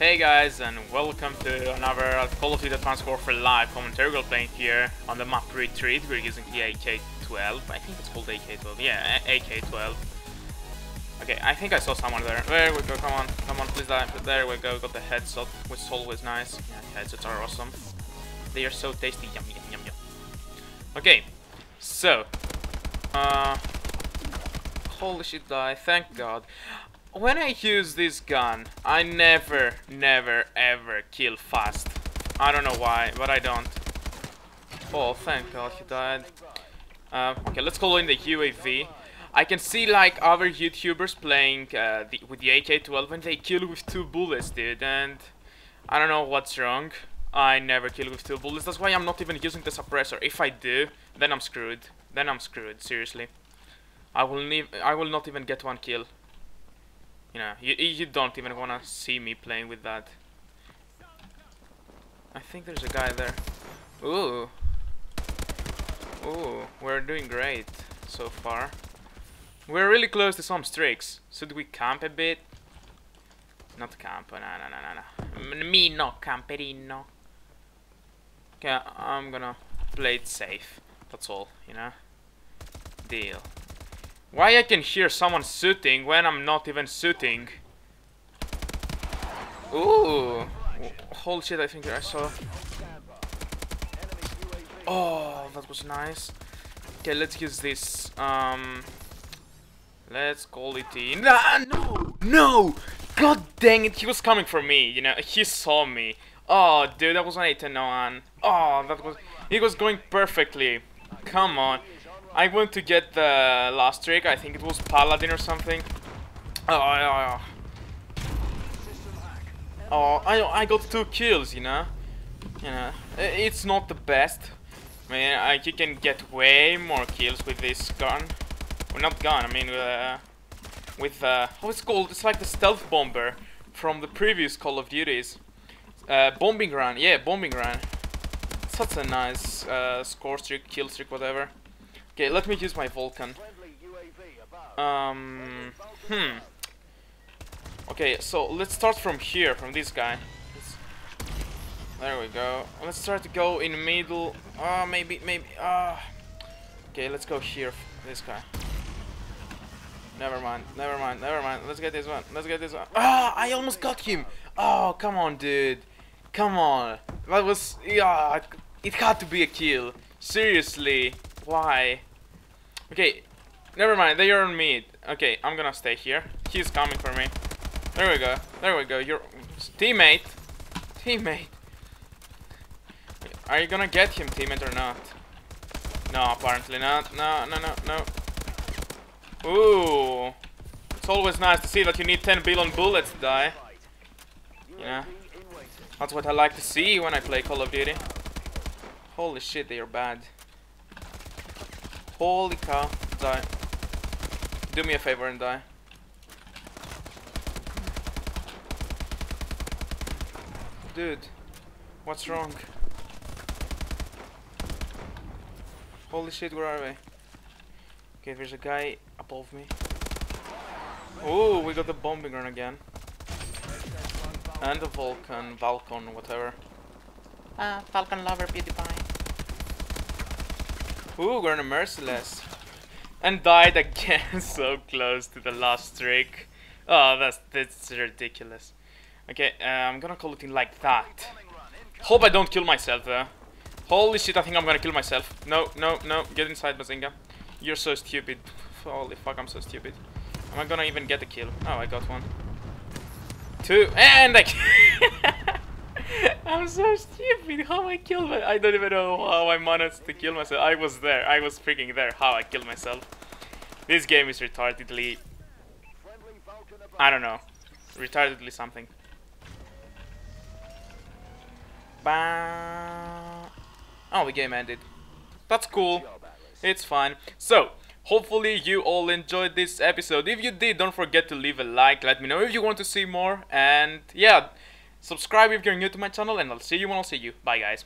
Hey guys and welcome to another Call of Duty Advanced Warfare Live commentary we're playing here on the map Retreat. We're using the AK-12. I think it's called AK-12. Yeah, AK-12. Okay, I think I saw someone there. There we go, come on, come on, please die. There we go, we got the headshot, which is always nice. Yeah, headshots are awesome. They are so tasty, yum yum yum yum. Okay, so, uh, holy shit die, thank god. When I use this gun, I never, never, ever kill fast. I don't know why, but I don't. Oh, thank god he died. Uh, okay, let's call in the UAV. I can see like other YouTubers playing uh, the, with the AK-12 and they kill with two bullets, dude, and I don't know what's wrong. I never kill with two bullets, that's why I'm not even using the suppressor. If I do, then I'm screwed. Then I'm screwed, seriously. I will, I will not even get one kill. You know, you, you don't even wanna see me playing with that. I think there's a guy there. Ooh. Ooh, we're doing great so far. We're really close to some streaks. Should we camp a bit? Not camp, no, no, no, no, no. Me no camperino. Okay, I'm gonna play it safe. That's all, you know? Deal. Why I can hear someone shooting when I'm not even shooting? Ooh. Holy shit, I think I saw. Oh, that was nice. Okay, let's use this. Um, let's call it in. Ah, no, no! God dang it, he was coming for me. You know, he saw me. Oh, dude, that was an 8 1. Oh, that was. He was going perfectly. Come on. I went to get the last trick. I think it was Paladin or something. Oh, oh, oh. I I got two kills. You know, you know, it's not the best. I mean, I, you can get way more kills with this gun. Well, not gun. I mean, uh, with uh, how it's called? It's like the stealth bomber from the previous Call of Duties. Uh, bombing run. Yeah, bombing run. Such a nice uh, score streak, kill streak, whatever. Okay, let me use my Vulcan. Um, hmm. Okay, so let's start from here, from this guy. There we go. Let's try to go in the middle. Ah, uh, maybe, maybe. Ah. Uh, okay, let's go here. This guy. Never mind. Never mind. Never mind. Let's get this one. Let's get this one. Ah, I almost got him. Oh, come on, dude. Come on. That was yeah. It had to be a kill. Seriously. Why? Okay, never mind, they are on me. Okay, I'm gonna stay here. He's coming for me. There we go, there we go, your teammate. Teammate. Are you gonna get him, teammate, or not? No, apparently not. No, no, no, no. Ooh. It's always nice to see that you need 10 billion bullets to die. Yeah. That's what I like to see when I play Call of Duty. Holy shit, they are bad. Holy cow. Die. Do me a favor and die. Dude. What's wrong? Holy shit, where are we? Okay, there's a guy above me. Oh, we got the bombing run again. And the Vulcan, Valcon, whatever. Ah, Falcon lover, PewDiePie. Ooh, we're a merciless. And died again, so close to the last streak. Oh, that's that's ridiculous. Okay, uh, I'm gonna call it in like that. Hope I don't kill myself though. Holy shit, I think I'm gonna kill myself. No, no, no, get inside Bazinga. You're so stupid. Holy fuck, I'm so stupid. Am I gonna even get a kill? Oh, I got one. Two, and I I'm so stupid. How I killed my I don't even know how I managed to kill myself. I was there. I was freaking there. How I killed myself. This game is retardedly I don't know. Retardedly something. Bah. Oh, the game ended. That's cool. It's fine. So, hopefully you all enjoyed this episode. If you did, don't forget to leave a like. Let me know if you want to see more. And yeah. Subscribe if you're new to my channel and I'll see you when I'll see you. Bye guys.